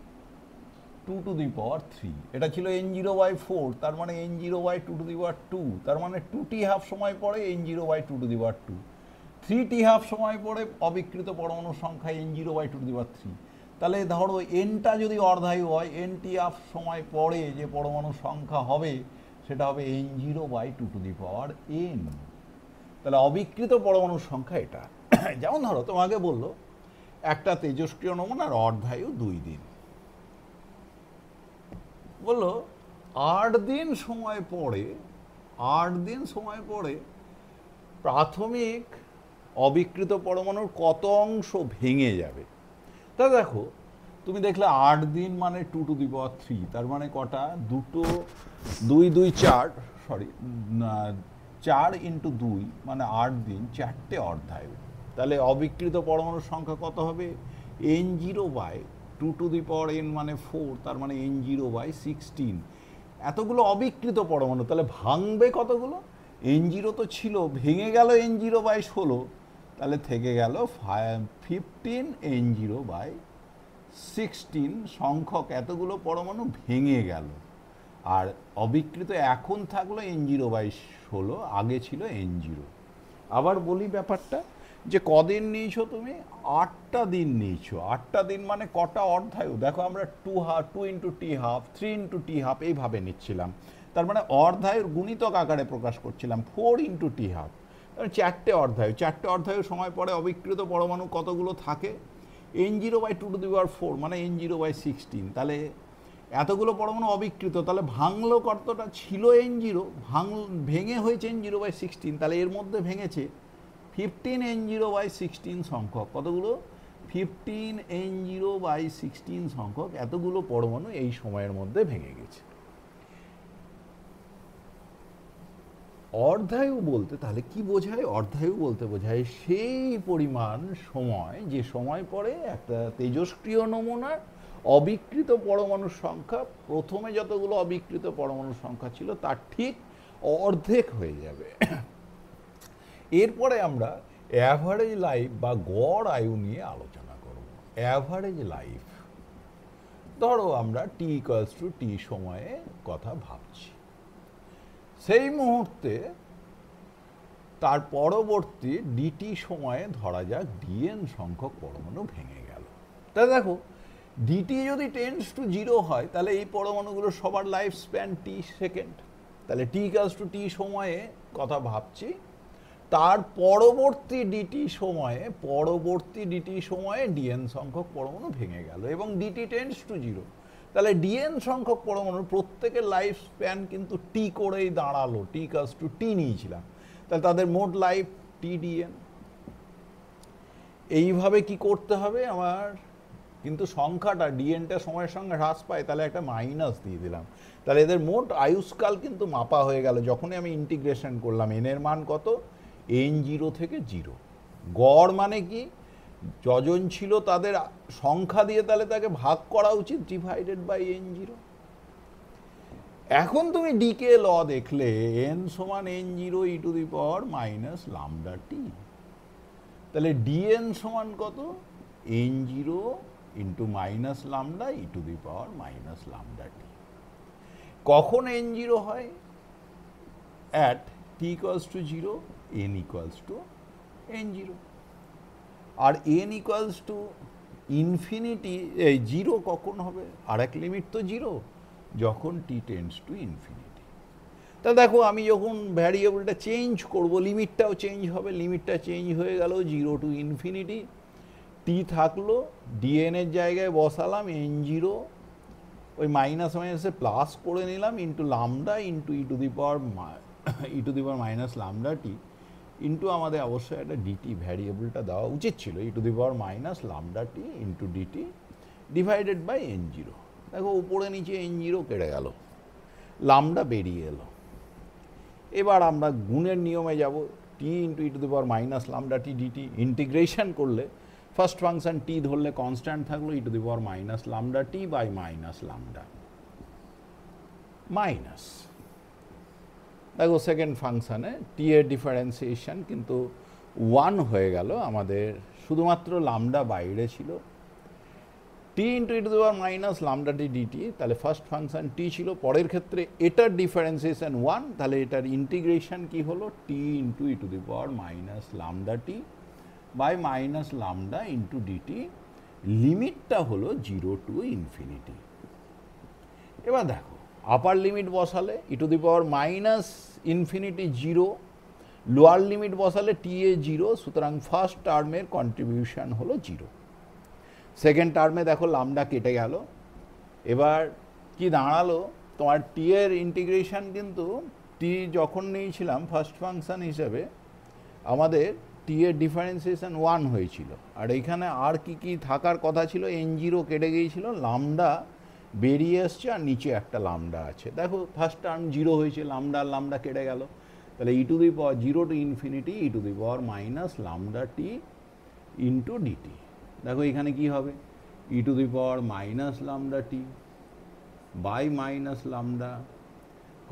two to the power three এটা ছিল এন জিরো বাই ফোর তার মানে n zero by two to the power two তার মানে টু টি হাফ সময় পরে n zero by two to the power two three t half সময় পরে অবিকৃত পরমাণুর সংখ্যা n zero by two to the power three তাহলে ধরো এনটা যদি অর্ধায়ু হয় এন টি হাফ সময় পরে যে পরমাণুর সংখ্যা হবে, সেটা হবে n zero by two to the power n তাহলে অবিকৃত পরমাণুর সংখ্যা এটা। যেমন ধরো, তোমাকে বলল, একটা তেজস্ক্রিয় নমুনার অর্ধায়ু দুই দিন। বলল, আট দিন সময় পরে আট দিন সময় পরে প্রাথমিক অবিকৃত পরমাণুর কত অংশ ভেঙে যাবে? তা দেখো, তুমি দেখলে আট দিন মানে two to the power three তার মানে কটা? দুটো, দুই দুই, চার সরি চার ইন্টু দুই মানে আট দিন, চারটে অর্ধায়ু। তাহলে অবিকৃত পরমাণুর সংখ্যা কত হবে? N zero by two to the power n মানে ফোর তার মানে এন জিরো বাই সিক্সটিন এতগুলো অবিকৃত পরমাণু, তাহলে ভাঙবে কতগুলো? এন জিরো তো ছিল, ভেঙে গেল এন জিরো বাই ষোলো, তাহলে থেকে গেল fifteen n zero by sixteen সংখ্যক এতগুলো পরমাণু ভেঙে গেল। আর অবিকৃত এখন থাকল এন জিরো বাই ষোলো, আগে ছিল এন জিরো আবার বলি ব্যাপারটা যে কদিন নিয়েছো তুমি? আটটা দিন নিয়েছো। আটটা দিন মানে কটা অর্ধায়ু দেখো আমরা two half two into t half three into t half এইভাবে নিচ্ছিলাম। তার মানে অর্ধায়ুর গুণিতক আকারে প্রকাশ করছিলাম ফোর ইন্টু টি হাফ চারটে অর্ধায়ু চারটে অর্ধায়ু সময় পরে অবিকৃত পরমাণু কতগুলো থাকে? N zero by two to the power four মানে এন জিরো বাই সিক্সটিন তাহলে এতগুলো পরমাণু অবিকৃত, তাহলে ভাঙলো কতটা ছিল এন জিরো ভাঙ ভেঙে হয়েছে এন জিরো বাই সিক্সটিন তাহলে এর মধ্যে ভেঙেছে fifteen n zero by sixteen সংখ্যক। কতগুলো? Fifteen n zero by sixteen সংখ্যক। এতগুলো পরমাণু এই সময়ের মধ্যে ভেঙে গেছে। অর্ধায়ু বলতে, তাহলে কি বোঝায়? অর্ধায়ু বলতে বোঝায় সেই পরিমাণ সময়, যে সময় পরে একটা তেজস্ক্রিয় নমুনার অবিকৃত পরমাণুর সংখ্যা, প্রথমে যতগুলো অবিকৃত পরমাণুর সংখ্যা ছিল, তার ঠিক অর্ধেক হয়ে যাবে। এরপরে আমরা অ্যাভারেজ লাইফ বা গড় আয়ু নিয়ে আলোচনা করব। অ্যাভারেজ লাইফ ধরো আমরা টি ইকুয়ালস টু টি সময়ে কথা ভাবছি। সেই মুহূর্তে তার পরবর্তী ডিটি সময়ে ধরা যাক ডিএন সংখ্যক পরমাণু ভেঙে গেল। তা দেখো ডিটি যদি টেন্স টু জিরো হয়, তাহলে এই পরমাণুগুলো সবার লাইফ স্প্যান টি সেকেন্ড তাহলে টি কাজ টু টি সময়ে কথা ভাবছি তার পরবর্তী ডিটি সময়ে, পরবর্তী ডিটি সময়ে ডিএন সংখ্যক পরমাণু ভেঙে গেল এবং d t tends to zero তাহলে ডিএন সংখ্যক পরমাণু প্রত্যেকের লাইফ স্প্যান কিন্তু টি করেই দাঁড়াল টি কাজ টু টি নিয়েছিলাম। তাহলে তাদের মোট লাইফ টি ডিএন এইভাবে কি করতে হবে আমার? কিন্তু সংখ্যাটা ডিএনটা সময়ের সঙ্গে হ্রাস পায়, তাহলে একটা মাইনাস দিয়ে দিলাম। তাহলে এদের মোট আয়ুষ্কাল কিন্তু মাপা হয়ে গেল। যখনই আমি ইন্টিগ্রেশন করলাম এনের মান কত? এন জিরো থেকে জিরো গড় মানে কি? যজন ছিল তাদের সংখ্যা দিয়ে তাহলে তাকে ভাগ করা উচিত ডিভাইডেড বাই এন জিরো এখন তুমি ডিকে ল দেখলে এন সমান n zero e to the power minus lambda t তাহলে ডিএন সমান কত? N zero into minus lambda e to the power minus lambda t কখন এন জিরো হয়? At t equals to zero n equals to n zero R n equals to infinity এই zero কখন হবে? আর এক limit তো zero যখন টি tends to infinity তা দেখো আমি যখন ভ্যারিয়েবলটা চেঞ্জ করব লিমিটটাও চেঞ্জ হবে লিমিটটা চেঞ্জ হয়ে গেল জিরো টু ইনফিনিটি টি থাকল ডিএনের জায়গায় বসালাম এন জিরো ওই মাইনাস মাইনাসে প্লাস করে নিলাম into lambda into e to the power e to the power minus lambda t into আমাদের অবশ্যই একটা ডিটি ভ্যারিয়েবলটা দেওয়া উচিত ছিল। E to the power minus lambda t into d t divided by n zero দেখো, উপরে নিচে এন জিরো কেটে গেল। লামডা বেরিয়ে এলো। এবার আমরা গুণের নিয়মে যাব। T into e to the power minus lambda t d t integration করলে ফার্স্ট ফাংশন টি ধরলে কনস্ট্যান্ট থাকল e to the power minus lambda t by minus lambda minus দেখো সেকেন্ড ফাংশানে টি এর ডিফারেন্সিয়েশন কিন্তু ওয়ান হয়ে গেল আমাদের শুধুমাত্র লামডা বাইরে ছিল। T into e to the power minus lambda t d t তাহলে ফার্স্ট ফাংশান টি ছিল। পরের ক্ষেত্রে এটার ডিফারেন্সিয়েশন ওয়ান তাহলে এটার ইন্টিগ্রেশন কি হলো? T into E to the power minus lambda T by minus lambda into DT লিমিটটা হলো জিরো টু ইনফিনিটি এবার দেখো আপার লিমিট বসালে e to the power minus infinity zero lower limit বসালে টি এ zero সুতরাং ফার্স্ট টার্মের contribution হলো zero second টার্মে দেখো লামডা কেটে গেল। এবার কি দাঁড়াল? তোমার টি এর ইন্টিগ্রেশন কিন্তু টি যখন নিয়েছিলাম ফার্স্ট ফাংশন হিসেবে, আমাদের টি এর ডিফারেন্সিয়েশন ওয়ান হয়েছিল। আর এইখানে আর কি কি থাকার কথা ছিল? এন জিরো কেটে গিয়েছিল লামডা বেরিয়ে এসছে আর নিচে একটা লামডা আছে। দেখো ফার্স্ট টার্ম জিরো হয়েছে লামডা লামডা কেটে গেল। তাহলে e to the power zero to infinity e to the power minus lambda t into dt দেখো, এখানে কি হবে? E to the power minus lambda t by minus lambda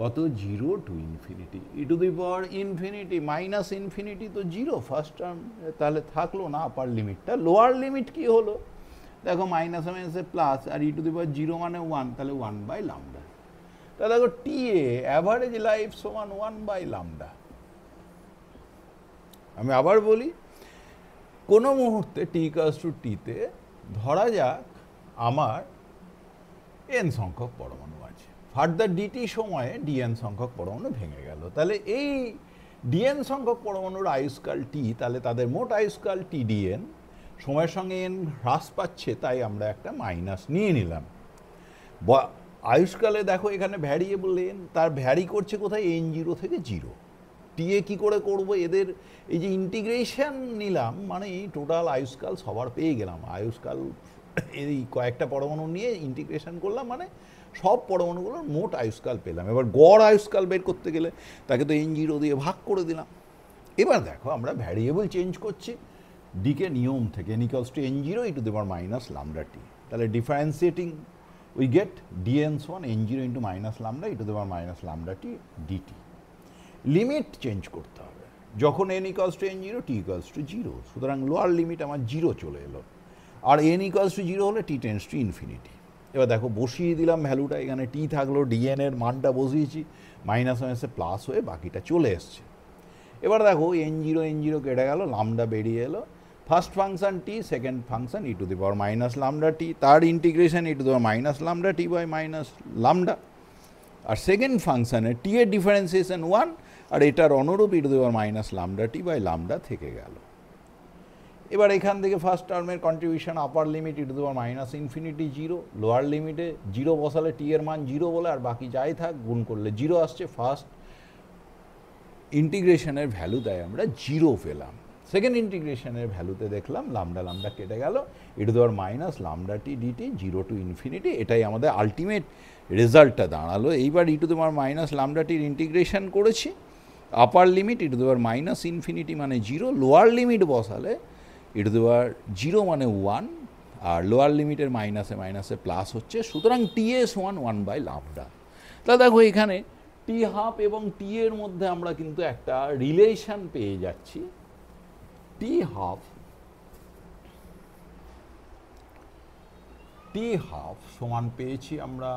কত? Zero to infinity e to the power infinity minus infinity তো zero first term তাহলে থাকল না আপার লিমিটটা lower limit কি হলো? দেখো মাইনাস মাইনাসে plus R e to the power zero মানে ওয়ান তাহলে ওয়ান বাই লামডা তাহলে দেখো টি এ অ্যাভারেজ লাইফ সমান ওয়ান বাই লামডা আমি আবার বলি, কোনো মুহূর্তে টি কাস টু টিতে ধরা যাক আমার এন সংখ্যক পরমাণু আছে। ফার্দার ডিটি সময়ে ডিএন সংখ্যক পরমাণু ভেঙে গেল। তাহলে এই ডিএন সংখ্যক পরমাণুর আয়ুষ্কাল টি তাহলে তাদের মোট আয়ুষ্কাল টি ডিএন সময়ের সঙ্গে এন হ্রাস পাচ্ছে, তাই আমরা একটা মাইনাস নিয়ে নিলাম। আয়ুষ্কালে দেখো এখানে ভ্যারিয়েবল এন তার ভ্যারি করছে কোথায়? এন জিরো থেকে জিরো টিএ কি করে করব? এদের এই যে ইন্টিগ্রেশন নিলাম মানে টোটাল আয়ুষ্কাল সবার পেয়ে গেলাম। আয়ুষ্কাল এই কয়েকটা পরমাণু নিয়ে ইন্টিগ্রেশন করলাম মানে সব পরমাণুগুলোর মোট আয়ুষ্কাল পেলাম। এবার গড় আয়ুষ্কাল বের করতে গেলে তাকে তো এন জিরো দিয়ে ভাগ করে দিলাম। এবার দেখো আমরা ভ্যারিয়েবল চেঞ্জ করছি। ডিকে নিয়ম থেকে n equals to n zero into the power minus lambda t তাহলে differentiating we get ডিএনস one n zero into minus lambda into the power minus lambda t dt limit change করতে হবে। যখন n equals to n zero t equals to zero সুতরাং lower limit আমার zero চলে এলো। আর n equals to zero হলে t tends two infinity এবার দেখো, বসিয়ে দিলাম ভ্যালুটা, এখানে টি থাকল ডিএন এর মানটা বসিয়েছি মাইনাস মাইনাসে প্লাস হয়ে বাকিটা চলে এসছে। এবার দেখো এন জিরো এন জিরো কেটে গেল লামডা বেরিয়ে এলো। First function t second function e to the power minus lambda t তার integration e to the power minus lambda t by minus lambda R second ফাংশনে টি এর differentiation one আর এটার অনুরূপ e to the power minus lambda t by lambda থেকে গেল। এবার এখান থেকে ফার্স্ট টার্মের contribution upper limit e to the power minus infinity zero lower লিমিটে জিরো বসালে টি এর মান জিরো বলে আর বাকি যাই থাক, গুণ করলে জিরো আসছে। ফার্স্ট ইন্টিগ্রেশনের ভ্যালু দেয় আমরা জিরো পেলাম। সেকেন্ড ইন্টিগ্রেশনের ভ্যালুতে দেখলাম লামডা লামডা কেটে গেল। E to the power minus lambda t dt zero to infinity এটাই আমাদের আলটিমেট রেজাল্টটা দাঁড়াল। এইবার ইটু দেওয়ার মাইনাস লামডা টির ইন্টিগ্রেশন করেছি। Upper limit e to the power minus infinity মানে জিরো লোয়ার লিমিট বসালে ইটু দেওয়ার জিরো মানে ওয়ান আর লোয়ার লিমিটের মাইনাসে মাইনাসে প্লাস হচ্ছে, সুতরাং TS one one by lambda তা দেখো এখানে টি হাফ এবং টি এর মধ্যে আমরা কিন্তু একটা রিলেশন পেয়ে যাচ্ছি। টি হাফ টি হাফ সমান পেয়েছি আমরা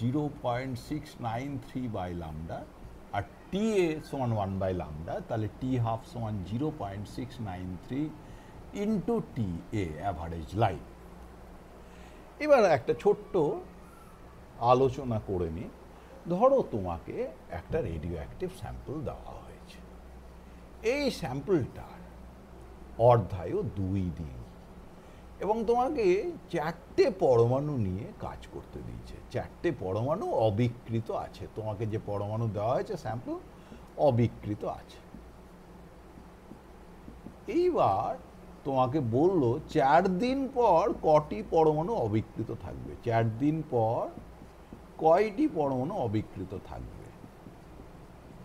zero point six nine three by lambda R t এ সমান ওয়ান বাই লামডা তাহলে টি হাফ সমান zero point six nine three into t a average life এবার একটা ছোট্ট আলোচনা করে নিই ধরো তোমাকে একটা রেডিও অ্যাক্টিভ স্যাম্পল দেওয়া হয়েছে। এই স্যাম্পলটার অর্ধায়ু দুই দিন। এবং তোমাকে চারটে পরমাণু নিয়ে কাজ করতে দিয়েছে। চারটে পরমাণু অবিকৃত আছে। তোমাকে যে পরমাণু দেওয়া হয়েছে, স্যাম্পল, অবিকৃত আছে। এইবার তোমাকে বলল, চার দিন পর কটি পরমাণু অবিকৃত থাকবে? চার দিন পর কয়টি পরমাণু অবিকৃত থাকবে?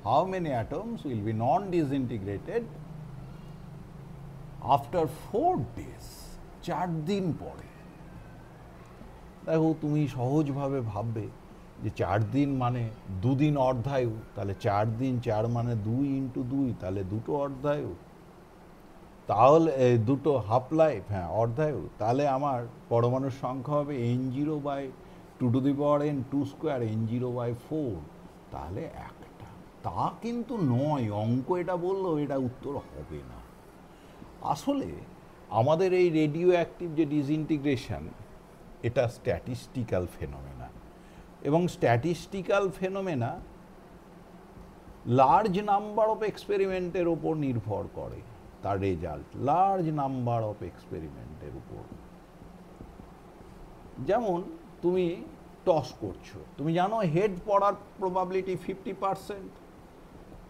How many atoms will be non disintegrated after four days চার দিন পরে, দেখো তুমি সহজভাবে ভাববে যে চার দিন মানে দুদিন অর্ধায়ু, তাহলে চার দিন চার মানে দুই ইন্টু দুই, তাহলে দুটো অর্ধায়ু। তাহলে দুটো হাফ লাইফ হ্যাঁ অর্ধায়ু। তাহলে আমার পরমাণুর সংখ্যা হবে n zero by two to the power n two square n zero by four তাহলে একটা। তা কিন্তু নয়, অঙ্ক এটা বলল, এটা উত্তর হবে না। আসলে আমাদের এই রেডিও অ্যাক্টিভ যে ডিসইন্টিগ্রেশন এটা স্ট্যাটিস্টিক্যাল ফেনোমেনা এবং statistical phenomena large number of এক্সপেরিমেন্টের ওপর নির্ভর করে তার রেজাল্ট লার্জ নাম্বার অফ এক্সপেরিমেন্টের উপর। যেমন তুমি টস করছ, তুমি জানো হেড পড়ার প্রবাবিলিটি ফিফটি পার্সেন্ট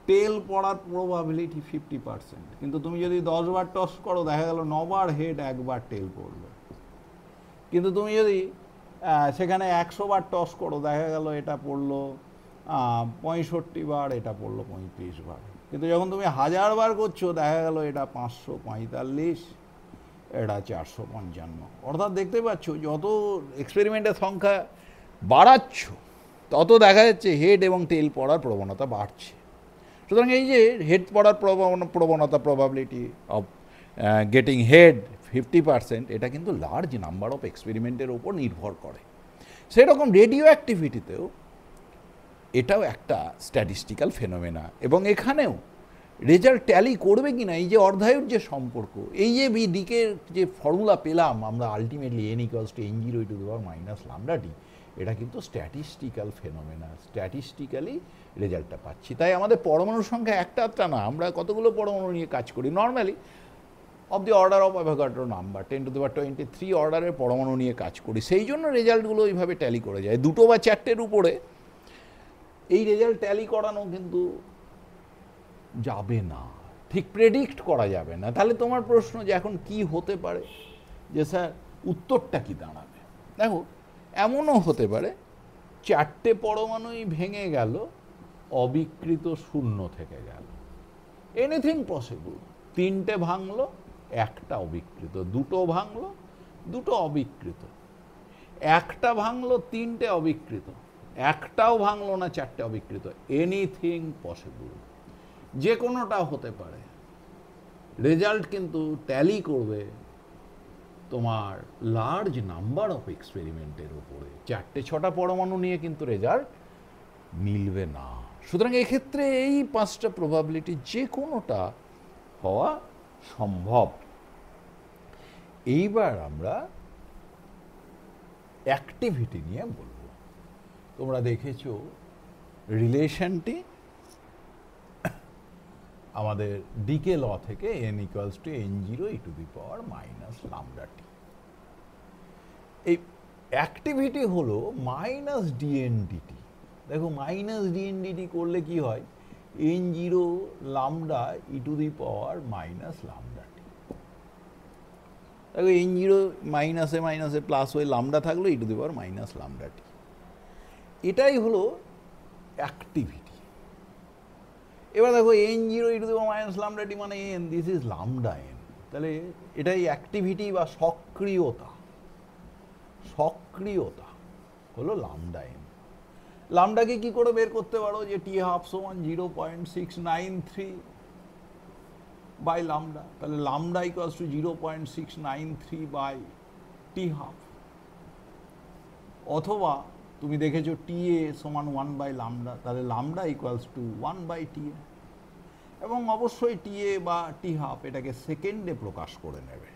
টেল পড়ার প্রবাবিলিটি ফিফটি পার্সেন্ট কিন্তু তুমি যদি দশবার টস করো, দেখা গেল নবার হেড একবার টেল পড়ল। কিন্তু তুমি যদি সেখানে একশো বার টস করো, দেখা গেল এটা পড়ল পঁয়ষট্টি বার এটা পড়ল পঁয়ত্রিশ বার কিন্তু যখন তুমি হাজার বার করছ, দেখা গেল এটা পাঁচশো পঁয়তাল্লিশ, এটা চারশো পঞ্চান্ন। অর্থাৎ দেখতে পাচ্ছ, যত এক্সপেরিমেন্টের সংখ্যা বাড়াচ্ছ, তত দেখা যাচ্ছে হেড এবং টেল পড়ার প্রবণতা বাড়ছে। সুতরাং এই যে হেড পড়ার প্রবণ- প্রবণতা probability of getting head fifty percent এটা কিন্তু লার্জ নাম্বার অফ এক্সপেরিমেন্টের ওপর নির্ভর করে। সেরকম রেডিও অ্যাক্টিভিটিতেও এটাও একটা স্ট্যাটিস্টিক্যাল ফেনোমেনা এবং এখানেও রেজাল্ট ট্যালি করবে কি না এই যে অর্ধায়ুর যে সম্পর্ক, এই যে বি দিকের যে ফর্মুলা পেলাম, আমরা ultimately n equals to n zero to the power minus lambda t এটা কিন্তু স্ট্যাটিস্টিক্যাল ফেনোমেনা স্ট্যাটিস্টিক্যালি রেজাল্টটা পাচ্ছি। তাই আমাদের পরমাণুর সংখ্যা একটা আধটা না, আমরা কতগুলো পরমাণু নিয়ে কাজ করি? Normally of the order of Avogadro number ten to the power twenty three অর্ডারের পরমাণু নিয়ে কাজ করি। সেই জন্য রেজাল্টগুলো ওইভাবে ট্যালি করে যায়। দুটো বা চারটের উপরে এই রেজাল্ট ট্যালি করানো কিন্তু যাবে না। ঠিক প্রেডিক্ট করা যাবে না। তাহলে তোমার প্রশ্ন যে এখন কি হতে পারে? যে স্যার, উত্তরটা কি দাঁড়াবে? দেখো, এমনও হতে পারে, চারটে পরমাণুই ভেঙে গেল অবিকৃত শূন্য থেকে গেল। এনিথিং পসিবল তিনটে ভাঙলো, একটা অবিকৃত। দুটো ভাঙলো, দুটো অবিকৃত। একটা ভাঙলো, তিনটে অবিকৃত। একটাও ভাঙলো না, চারটে অবিকৃত। এনিথিং পসিবল যে কোনোটা হতে পারে। রেজাল্ট কিন্তু ট্যালি করবে তোমার লার্জ নাম্বার অফ এক্সপেরিমেন্টের উপরে। চারটে, ছটা পরমাণু নিয়ে কিন্তু রেজাল্ট মিলবে না। সুতরাং এক্ষেত্রে এই পাঁচটা প্রবাবিলিটি যে কোনোটা হওয়া সম্ভব। এইবার আমরা অ্যাক্টিভিটি নিয়ে বলব। তোমরা দেখেছ রিলেশনটি আমাদের ডিকে ল থেকে n equals to n zero e to the power minus lambda t এই অ্যাক্টিভিটি হলো মাইনাস ডিএনডিটি দেখো মাইনাস ডিএনডিটি করলে কি হয়? N zero lambda e to the power minus lambda t দেখো এন জিরো মাইনাসে মাইনাসে প্লাস হয়ে লামডা থাকল e to the power minus লামডাটি এটাই হলো অ্যাক্টিভিটি এবার দেখো n zero e to the power minus lambda t মানে n this is lambda n তাহলে এটাই অ্যাক্টিভিটি বা সক্রিয়তা। সক্রিয়তা হলো লামডা এন লামডাকে কি করে বের করতে পারো? যে টি হাফ সমান zero point six nine three by lambda তাহলে lambda equals to zero point six nine three by t half অথবা তুমি দেখেছ টি এ সমান ওয়ান বাই লামডা তাহলে lambda equals to one by t a এবং অবশ্যই টি এ বা টি হাফ এটাকে সেকেন্ডে প্রকাশ করে নেবে।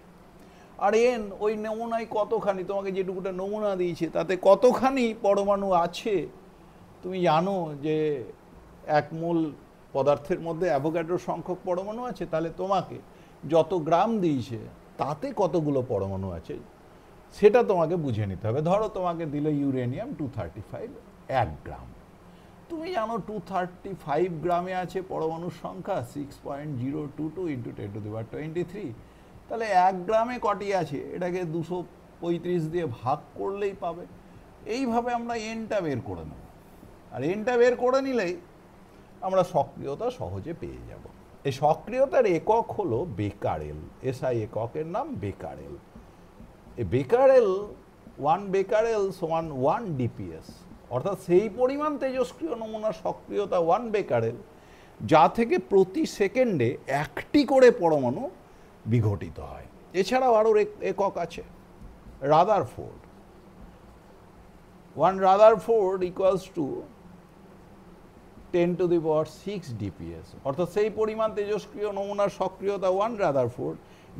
আর এন, ওই নমুনায় কতখানি? তোমাকে যেটুকুটা নমুনা দিয়েছে, তাতে কতখানি পরমাণু আছে তুমি জানো যে এক মূল পদার্থের মধ্যে অ্যাভোগাড্রো সংখ্যক পরমাণু আছে, তাহলে তোমাকে যত গ্রাম দিয়েছে, তাতে কতগুলো পরমাণু আছে, সেটা তোমাকে বুঝে নিতে হবে। ধরো তোমাকে দিল ইউরেনিয়াম টু থার্টি ফাইভ এক গ্রাম। তুমি জানো টু থার্টি ফাইভ গ্রামে আছে পরমাণুর সংখ্যা six point zero two two into ten to the power twenty three তাহলে এক গ্রামে কটি আছে? এটাকে দুশো পঁয়ত্রিশ দিয়ে ভাগ করলেই পাবে। এইভাবে আমরা এনটা বের করে নেব। আর এনটা বের করে নিলেই আমরা সক্রিয়তা সহজে পেয়ে যাব। এই সক্রিয়তার একক হলো বেকারেল এসআই এককের নাম বেকারেল এই বেকারেল ওয়ান বেকারেল সমান ওয়ান ডিপিএস অর্থাৎ সেই পরিমাণ তেজস্ক্রিয় নমুনার সক্রিয়তা ওয়ান বেকারেল যা থেকে প্রতি সেকেন্ডে একটি করে পরমাণু বিঘটিত হয়। এছাড়াও আরও একক আছে Rutherford one Rutherford equals to ten to the power six dps অর্থাৎ সেই পরিমাণ তেজস্ক্রিয় নমুনার সক্রিয়তা ওয়ান রাদার ফোর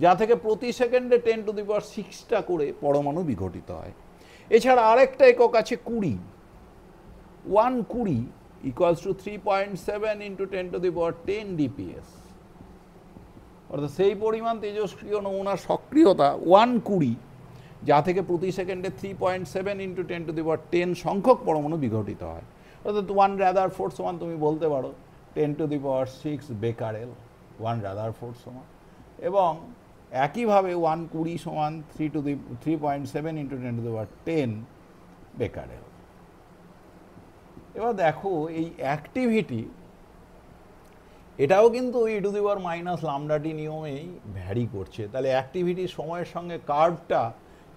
যা থেকে প্রতি সেকেন্ডে টেন টু দি পাওয়ার সিক্সটা করে পরমাণু বিঘটিত হয়। এছাড়া আরেকটা একক আছে curie. One curie equals to three point seven into ten to the power ten dps অর্থাৎ সেই পরিমাণ তেজস্ক্রিয় নমুনার সক্রিয়তা ওয়ান কুড়ি, যা থেকে প্রতি সেকেন্ডে three point seven into ten to the power ten সংখ্যক পরমাণু বিঘটিত হয়। ওয়ান রাদার ফোর সমান তুমি বলতে পারো। Ten to the power six becquerel one Rutherford সমান এবং একইভাবে ওয়ান কুড়ি সমান three to the three point seven into ten to the power ten becquerel এবার দেখো এই অ্যাক্টিভিটি এটাও কিন্তু ই টু দি পাওয়ার মাইনাস লামডাটি নিয়মেই ভ্যারি করছে। তাহলে অ্যাক্টিভিটির সময়ের সঙ্গে কার্ভটা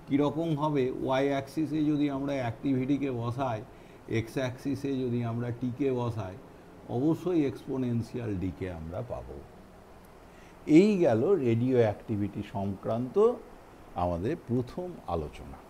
কীরকম হবে? ওয়াই অ্যাক্সিসে যদি আমরা অ্যাক্টিভিটিকে বসাই এক্স অ্যাক্সিসে যদি আমরা টিকে বসাই, অবশ্যই এক্সপোনেন্সিয়াল ডিকে আমরা পাব। এই গেল রেডিও অ্যাক্টিভিটি সংক্রান্ত আমাদের প্রথম আলোচনা।